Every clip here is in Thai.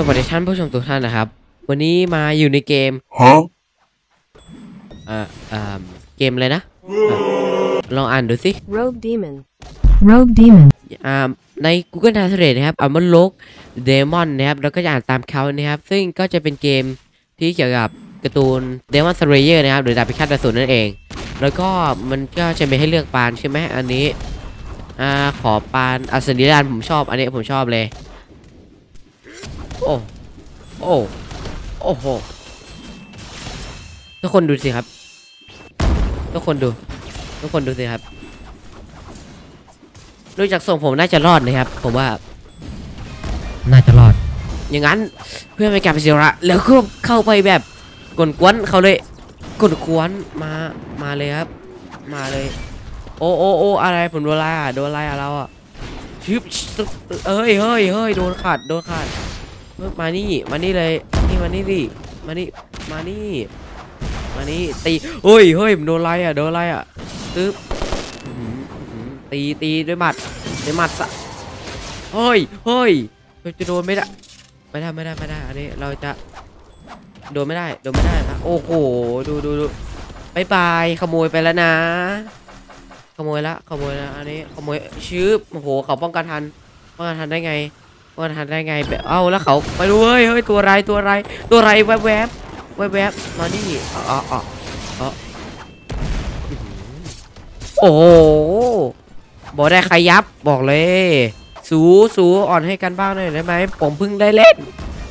สวัสดีท่านผู้ชมทุกท่านนะครับ วันนี้มาอยู่ในเกม Huh? เอ่อเอ่อเกมอะไรนะอะลองอ่านดูสิ Rogue Demon. Rogue Demon. อ่าใน Google Translate นะครับอัลมอนโลกเดมอนนะครับแล้วก็จะอ่านตามเขานะครับ ซึ่งก็จะเป็นเกมที่เกี่ยวกับการ์ตูน Demon Slayer นะครับ หรือดาบพิฆาตอสูรนั่นเอง แล้วก็มันก็จะมีให้เลือกปานใช่ไหมอันนี้อ่าขอปานอัศนีดานผมชอบ อันนี้ผมชอบเลยโอ้โอ้โอ้โหทุกคนดูสิครับ ทุกคนดู ทุกคนดูสิครับดูจากทรงผมน่าจะรอดนะครับ ผมว่า น่าจะรอด อย่างนั้นเพื่อไม่การไปเสียเวลาแล้วก็เข้าไปแบบกลกวนเขาเลยกลกวนมามาเลยครับ มาเลย โอ้โอ้โอ้อะไรผมโดนอะไรอะโดนอะไรอะเราอะชึบชึบเอ้ยเฮ้ยเฮ้ยโดนขาดโดนขาดเฮ้ย มานี่ มานี่เลยนี่มานี่ดิมานี่ มานี่ มานี่ ตีเฮ้ยเฮ้ยโดนไรอะ โดนไรอะตึ๊บอื้อหืออื้อหือตีตีด้วยหมัดด้วยหมัดสะเฮ้ยเฮ้ยเราจะโดนไม่ได้ ไม่ได้ ไม่ได้ ไม่ได้ อันนี้ เราจะ โดนไม่ได้ โดนไม่ได้นะ โอ้โห ดูดูดูบายบาย ขโมยไปแล้วนะ ขโมยละ ขโมยละ อันนี้ ขโมยชืบโอ้โห เขาป้องกันทัน ป้องกันทันได้ไง ป้องกันทันได้ไงแบบเอ้าแล้วเขาไปดูเฮ้ยเฮ้ยตัวไรตัวไรตัวไรแวบแวบแวบแวบมานี่อ๋ออ๋ออ๋อโอ้โหบอกได้ใครยับบอกเลย สูสูอ่อนให้กันบ้างหน่อยได้ไหมผมเพิ่งได้เล่น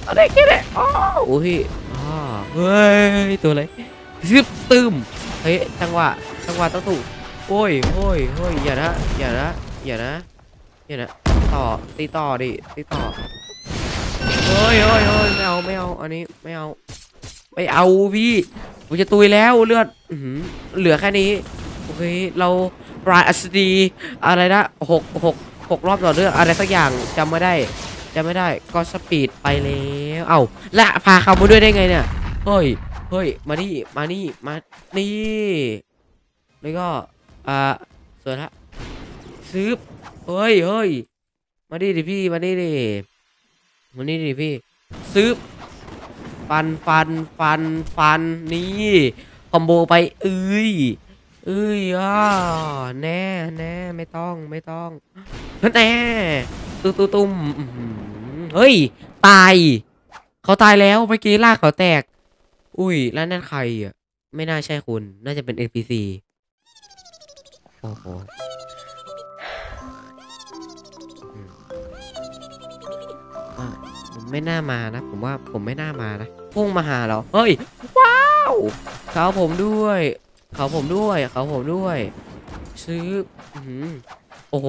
เอาได้แค่ไหนอ๋อโอ้ยอ๋อเฮ้ยตัวอะไรซึบตึมเฮ้ยจังหวะจังหวะต้องถูกโอ้ยโอ้ยโอ้ยอย่านะอย่านะอย่านะ อย่านะต่อตีต่อดิตีต่อเฮ้ยเฮ้ยเฮ้ยไม่เอาไม่เอาอันนี้ไม่เอาไม่เอาพี่ผมจะตุยแล้วเลือดเหลือแค่นี้โอเคเราปลายอัสดีอะไรนะหกหกหกรอบต่อเรื่องอะไรสักอย่างจำไม่ได้จำไม่ได้ก็สปีดไปแล้วเอ้าและพาเขามาด้วยได้ไงเนี่ยเฮ้ยเฮ้ยมานี่มานี่มานี่แล้วก็อ่าสวยละซื้อ เฮ้ยเฮ้ยมาดิดิพี่ มาดิดิมาดิดิพี่ ซื้อฟันฟันฟันฟันนี่คอมโบไปเอ้ยเอ้ยอ่าแน่แน่ไม่ต้องไม่ต้องแน่ตุ้ตุ้ตุ้มเฮ้ย ตาย เขาตายแล้วเมื่อกี้ลากเขาแตก อุ้ย แล้วนั่นใครอะ ไม่น่าใช่คุณ น่าจะเป็น NPC โอ้โห ไม่น่ามานะ ผมว่าผมไม่น่ามานะพุ่งมาหาเราเฮ้ยว้าวเขาผมด้วย เขาผมด้วยเขาผมด้วย ซื้อโอ้โห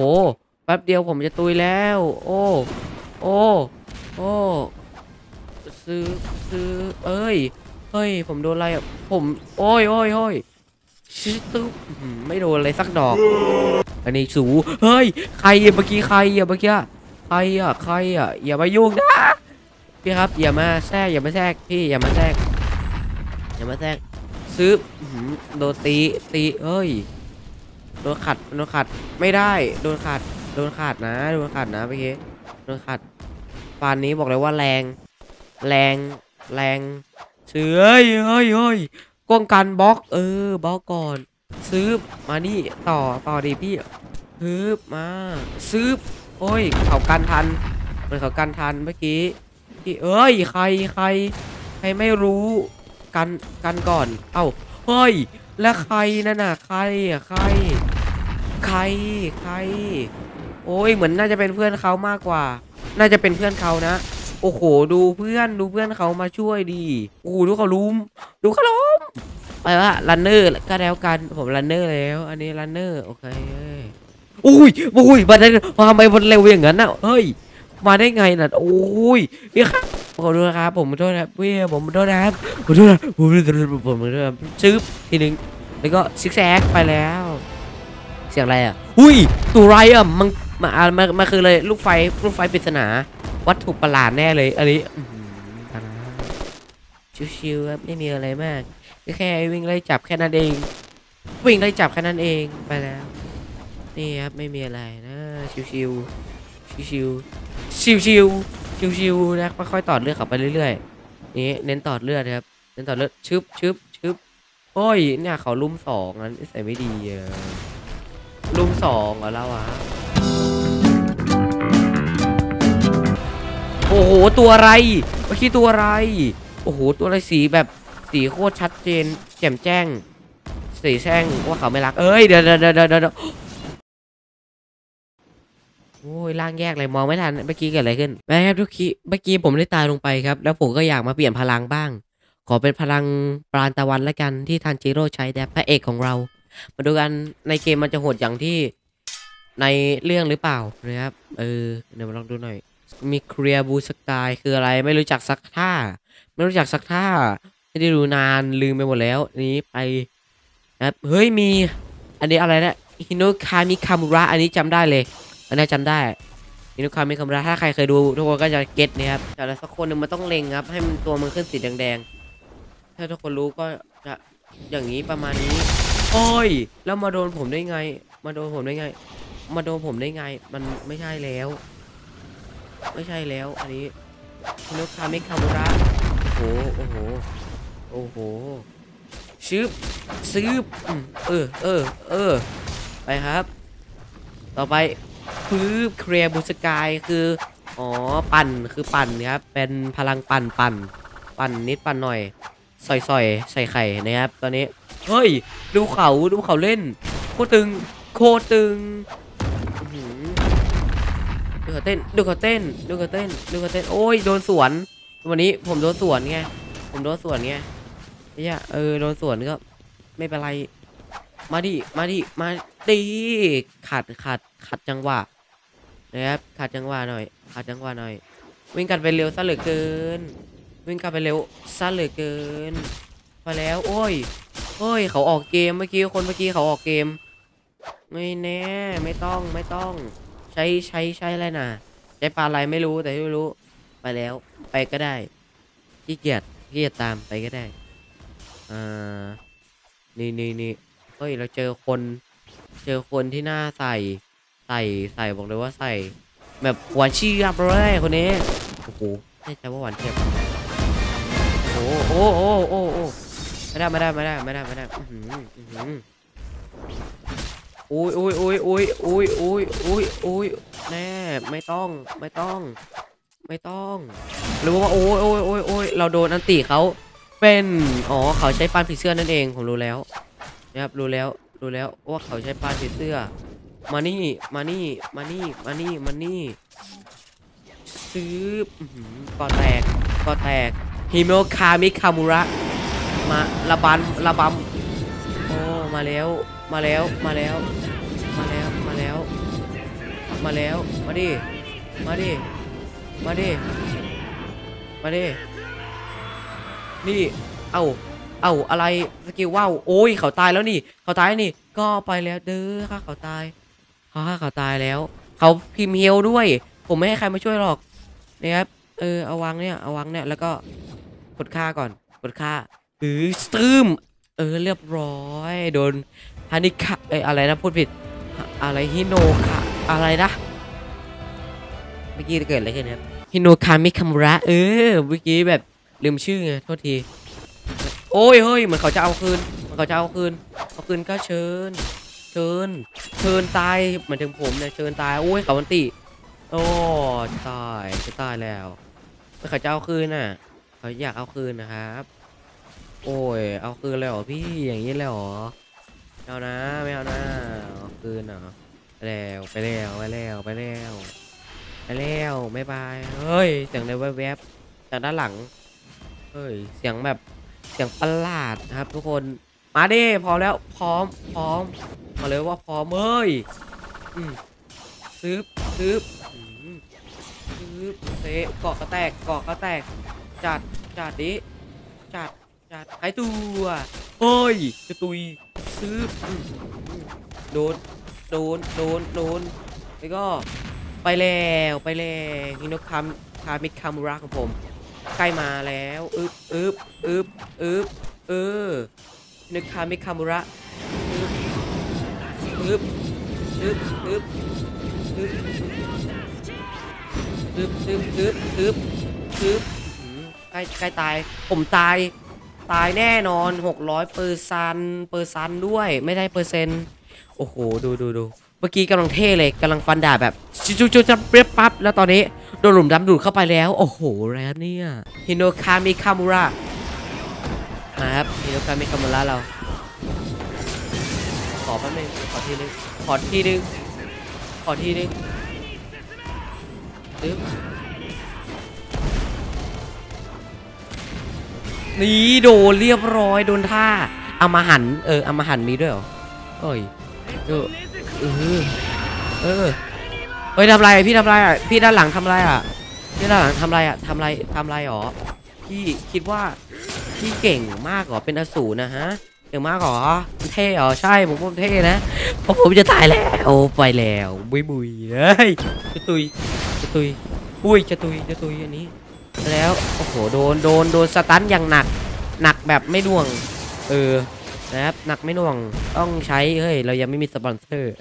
แป๊บเดียวผมจะตุยแล้ว โอ้โอ้โอ้ซื้อซื้อเอ้ยเฮ้ย ผมโดนอะไรอะผม โอ้ยโอ้ยโอ้ยชิตุ๊บอื้อหือไม่โดนอะไรสักดอก อันนี้สูเฮ้ย ใครอะเมื่อกี้ใครอะเมื่อกี้ใครอะใครอะอย่ามายุ่งนะ พี่ครับอย่ามาแทรกอย่ามาแทรกพี่อย่ามาแทรกอย่ามาแทรกซื้อโดนตีตีเอ้ยโดนขัดโดนขัดไม่ได้โดนขัดโดนขัดนะโดนขัดนะเมื่อกี้โดนขัดปานนี้บอกเลยว่าแรง แรงแรงเสือเฮ้ยเฮ้ยเฮ้ยป้องกันบล็อก เออบล็อกก่อน ซื้อมานี่ต่อต่อดีพี่ฮึบมาซื้อโอ้ยเขากันทันมันเขากันทันเมื่อกี้ เอ้ยใครใคร ใครไม่รู้กันกันก่อน เอ้าเฮ้ย แล้วใครนั่นน่ะใครอะใคร ใครใคร โอ้ยเหมือนน่าจะเป็นเพื่อนเขามากกว่า น่าจะเป็นเพื่อนเขานะโอ้โห ดูเพื่อนดูเพื่อนเขามาช่วยดีโอ้โหดูเขาลุม ดูเขาลุมไปว่ารันเนอร์ก็แล้วกันผมรันเนอร์แล้ว อันนี้รันเนอร์โอเคอุ้ยอุ้ยมาได้มาทำไมมันเร็วอย่างนั้นน่ะเฮ้ย มาได้ไงน่ะโอ้ยพี่ครับขอโทษนะครับผมขอโทษนะครับพี่ผมขอโทษนะครับขอโทษนะผมขอโทษผมขอโทษนะซื้อทีหนึ่งแล้วก็ซิกแซกไปแล้ว เสียงอะไรอะอุ้ยตัวไรอะมันมาอะมามาคือเลยลูกไฟลูกไฟปริศนา วัตถุประหลาดแน่เลยอันนี้ชิวๆครับไม่มีอะไรมากก็แค่วิ่งไล่จับแค่นั้นเอง วิ่งไล่จับแค่นั้นเองไปแล้ว นี่ครับไม่มีอะไรนะชิวๆชิวๆ ชิวๆชิวๆนะค่อยๆต่อเลือดเขาไปเรื่อยๆนี่เน้นต่อเลือดนะครับเน้นต่อเลือดชึบชึบชึบโอ้ยเนี่ยเขาลุ่มสองนั้นใส่ไม่ดีเออลุมสองเหรอเราอะโอ้โหตัวอะไรเมื่อกี้ตัวอะไร โอ้โหตัวอะไรสีแบบสีโคตรชัดเจน แจ่มแจ้ง สีแช่งว่าเขาไม่รัก เอ้ยเดี๋ยวเดี๋ยวเดี๋ยวเดี๋ยว อ้ยล่างแยกเลยมองไม่ทันเมื่อกี้เกิดอะไรขึ้นแม่ครับทุกทีเมื่อกี้ผมได้ตายลงไปครับ แล้วผมก็อยากมาเปลี่ยนพลังบ้าง ขอเป็นพลังปราณตะวันละกันที่ทันจิโร่ใช้แดบพระเอกของเรา มาดูกันในเกมมันจะโหดอย่างที่ในเรื่องหรือเปล่านะครับเออเดี๋ยวมาลองดูหน่อย มี Clear Blue Sky คืออะไรไม่รู้จักสักท่า ไม่รู้จักสักท่า ไม่ได้ดูนานลืมไปหมดแล้วนี้ไปนะครับเฮ้ยมี อันนี้อะไรนะฮิโนคามิคางุระอันนี้จำได้เลย อันนี้จำได้ฮิโนคามิคางุระถ้าใครเคยดูทุกคนก็จะ get นะครับแต่ละสักคนหนึ่งมันต้องเล็งครับ ให้มันตัวมันขึ้นสีแดงๆ ถ้าทุกคนรู้ก็จะอย่างนี้ประมาณนี้ โอ้ย แล้วมาโดนผมได้ไง มาโดนผมได้ไง มาโดนผมได้ไง มันไม่ใช่แล้ว ไม่ใช่แล้ว อันนี้ฮิโนคามิคามุระโอ้โห โอ้โห โอ้โหชึบซื้ออืมเออ เออ เออ ไปครับ ต่อไป พื้นเคลียร์บูสกายคืออ๋อปั่นคือปั่นครับเป็นพลังปั่นปั่น ปั่นนิดปั่นหน่อยสอยสอยใส่ไข่นะครับตอนนี้เฮ้ยดูเขาดูเขาเล่น โคตรตึงโคตรตึงดูเขาเต้นดูเขาเต้นดูเขาเต้นดูเขาเต้นโอ้ยโดนสวนวันนี้ผมโดนสวนไงผมโดนสวนไงเนี่ยเออโดนสวนก็ไม่เป็นไร มาดิมาดิมาดิขัดขัด ขัดจังหวะนะครับขัดจังหวะหน่อยขัดจังหวะหน่อย วิ่งกันไปเร็วซะเหลือเกิน วิ่งกันไปเร็วซะเหลือเกินพอแล้ว โอ้ยโอ้ย เขาออกเกมเมื่อกี้คนเมื่อกี้เขาออกเกม ไม่แน่ไม่ต้องไม่ต้อง ใช้ใช้ใช้อะไรนะใช้ปลาอะไรไม่รู้แต่ไม่รู้ ไปแล้วไปก็ได้ขี้เกียจขี้เกียจตามไปก็ได้อ่านี่นี่นี่เฮ้ยเราเจอคน เจอคนที่หน้าใส่ ใส่ใส่บอกเลยว่าใส่ แบบหวานเชียบเลยคนนี้โอ้โหแน่ใจว่าหวานเชียบโอ้โอ้โอ้โอ้โอ้ไม่ได้ไม่ได้ไม่ได้ไม่ได้ไม่ได้อื้อหืออื้อหืออุ้ยอุ้ยอุ้ยอุ้ยอุ้ยอุ้ยอุ้ยอุ้ยแน่ไม่ต้องไม่ต้องไม่ต้องหรือว่าโอ้ยโอ้ยโอ้ยโอ้ยเราโดนอันติเขาเป็นอ๋อเขาใช้ปานผีเสื้อนั่นเองผมรู้แล้วนะครับรู้แล้วรู้แล้วว่าเขาใช้ปานผีเสื้อ มานี่ มานี่ มานี่ มานี่ มานี่ซื้ออื้อหือก่อแตกก่อแตกฮิโมคามิคามุระ มาระบันระบำโอ้ มาแล้ว มาแล้ว มาแล้ว มาแล้ว มาแล้ว มาแล้ว มาดิ มาดิ มาดิ มาดิ นี่ เอ้า เอ้า อะไร สกิลว่าว โอ้ย เขาตายแล้วนี่ เขาตายนี่ ก็ไปแล้วเด้อค่ะเขาตาย เขาค่ะเขาตายแล้ว เขาพิมพ์เฮลด้วย ผมไม่ให้ใครมาช่วยหรอกนะครับเออเอาวางเนี่ยเอาวางเนี่ยแล้วก็กดค่าก่อนกดค่าหรือสตืมเออเรียบร้อยโดนฮานิคะเอ้ยอะไรนะพูดผิดอะไรฮิโนคะอะไรนะเมื่อกี้เกิดอะไรขึ้นครับฮิโนคามิคามุระเออเมื่อกี้แบบลืมชื่อไงโทษทีโอ้ยเฮ้ยเหมือนเขาจะเอาคืนเหมือนเขาจะเอาคืนเอาคืนก็เชิญ ชิญ เชิญตายเหมือนถึงผมเนี่ยเชิญตายโอ้ยเขาวันติโอ้ตายจะตายแล้วเหมือนเขาจะเอาคืนน่ะเขาอยากเอาคืนนะครับ โอ้ยเอาคืนเลยเหรอพี่อย่างนี้เลยเหรอไม่เอานะไม่เอานะเอาคืนเหรอไปแล้วไปแล้วไปแล้วไปแล้วไปแล้วบ๊ายบายเฮ้ยเสียงในแวบๆจากด้านหลังเฮ้ยเสียงแบบเสียงประหลาดนะครับทุกคนมาดิพร้อมแล้วพร้อมพร้อม มาเลยว่าพร้อมเฮ้ยอืมซึบซึบอืมซึบเตะเกาะกระแตกเกาะกระแตก จัดจัดดิจัดจัดหายตัวเฮ้ยกระตุยซึบอืมอืมโดนโดนโดนโดนแล้วก็ไปแล้วไปแล้วฮิโนคามคามิคามุระของผมใกล้มาแล้วอึบอึบอึบอึบเออฮิโนคามิคามุระ อึบอึบอึบอึบอึบทึบทึบทึบทึบทึบใกล้ใกล้ตาย ผมตาย ตายแน่นอน 600เปอร์ซันเปอร์ซันด้วย ไม่ได้เปอร์เซ็นต์ โอ้โห ดูดูดูเมื่อกี้กำลังเท่เลยกำลังฟันดาบแบบจุจุจุจะเปรียบปั๊บ แล้วตอนนี้ โดนหลุมดำดูดเข้าไปแล้ว โอ้โหแล้วเนี่ยฮิโนคามิคามุระมาครับฮิโนคามิคามุระเรา อแป๊บนึงขอทีนึงขอทีนึงขอทีนึงตึ๊บนี่โดนเรียบร้อยโดนท่าเอามาหันเออเอามาหันมีด้วยเหรอเอ้ยเออเออเออเฮ้ยทำไรพี่ทำไรอะพี่ด้านหลังทำไรอะพี่ด้านหลังทำไรอะทำไรทำไรหรอพี่คิดว่าพี่เก่งมากเหรอเป็นอสูรนะฮะ เก่งมากเหรอเท่เหรอใช่ผมผมเท่นะเพราะผมจะตายแล้วไปแล้วบุยบุยเฮ้ยจะตุยจะตุยอุ้ยจะตุยจะตุยอันนี้ แล้วโอ้โหโดนโดนโดนสตันอย่างหนัก หนักแบบไม่น่วง เออนะครับหนักไม่น่วงต้องใช้เฮ้ยเรายังไม่มีสปอนเซอร์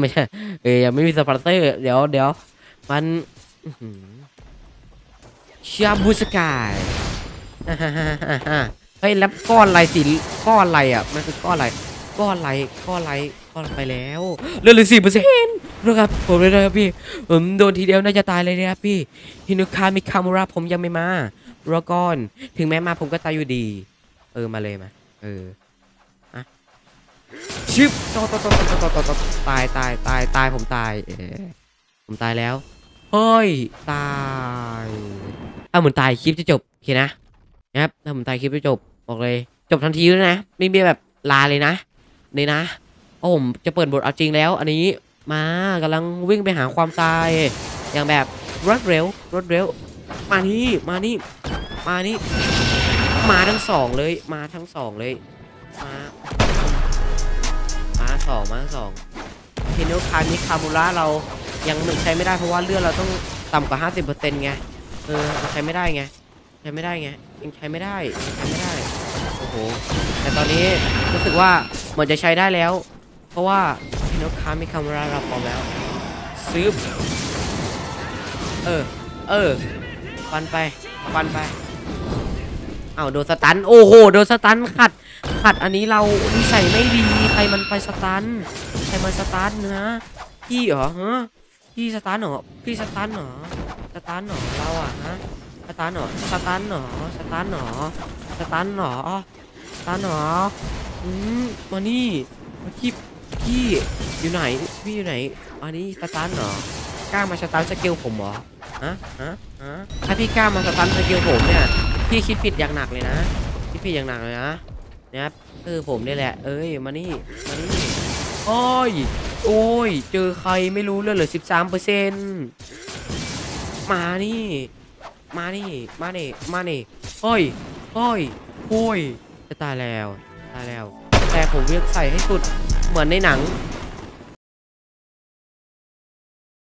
ไม่ใช่เออยังไม่มีสปอนเซอร์ เดี๋ยวเดี๋ยวมันอื้อหือชาบูสกาย เฮ้ยแล้วก้อนอะไรสีก้อนอะไรอะ มันคือก้อนอะไร ก้อนอะไร ก้อนอะไร ก้อนไปแล้วเลือเหลือสี่เปอร์เซ็นต์นะครับผมเลยนะครับพี่ผมโดนทีเดียวน่าจะตายเลยนะครับพี่ฮินุคามิคามุระผมยังไม่มารอก่อน ถึงแม้มาผมก็ตายอยู่ดี เออมาเลยมาเอออะชิบตอตอตอตตอตตอตายตายตายตายผมตายเออผมตายแล้วเฮ้ยตายถ้าเหมือนตายคลิปจะจบโอเคนะ นะครับถ้าผมตายคลิปจะจบบอกเลย จบทันทีเลยนะ ไม่มีแบบลาเลยนะเลยนะโอ้ผมจะเปิดบทเอาจริงแล้ว อันนี้มากำลังวิ่งไปหาความตาย อย่างแบบรวดเร็วรวดเร็ว มานี่มานี่มานี่มาทั้งสองเลยมาทั้งสองเลยมามาสองมาสองเทโนคามิคาบูระเรายังใช้ไม่ได้เพราะว่าเลือดเราต้องต่ำกว่า 50%ไงเออมันใช้ไม่ได้ไง ช้ไม่ได้ไงยังใช้ไม่ได้ใช้ไม่ได้โอ้โหแต่ตอนนี้รู้สึกว่าเหมือนจะใช้ได้แล้ว เพราะว่าเทโนคามิคาบูระเราพร้อมแล้วซื้อเออเออฟันไปฟันไปเอาโดนสตันโอ้โหโดนสตันขัดขัดอันนี้เรานิสัยไม่ดีใครมันไป stun ใครมัน stun นะพี่เหรอฮะพี่ stun เหรอพี่ stun เหรอ stun เหรอเราอะฮะ stun เหรอ stun เหรอ stun เหรอ stun เหรอ stun เหรออืมมานี่มาที่พี่อยู่ไหนพี่อยู่ไหน อันนี้ stun เหรอกล้ามา stun skill ผมเหรอฮะฮะฮะถ้าพี่กล้ามา stun skill ผมเนี่ยพี่คิดผิดอย่างหนักเลยนะคิดผิดอย่างหนักเลยนะนะครับเออผมนี่แหละ เอ้ยมานี่มานี่โอ้ยโอ้ย เจอใครไม่รู้เลยเหลือสิบสามเปอร์เซ็นต์มานี่ มานี่มานี่มานี่โอ้ยโอ้ยโอ้ยจะตายแล้วตายแล้ว แต่ผมเลือกใส่ให้สุดเหมือนในหนัง